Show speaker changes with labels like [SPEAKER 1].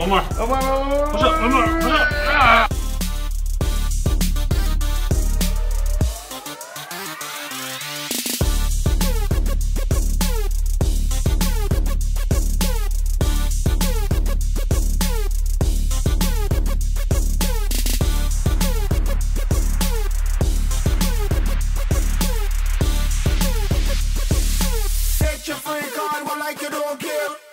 [SPEAKER 1] One more. One
[SPEAKER 2] more. Push up. One
[SPEAKER 1] more. Push up. Ah!
[SPEAKER 2] Take your freak on, we like you don't care.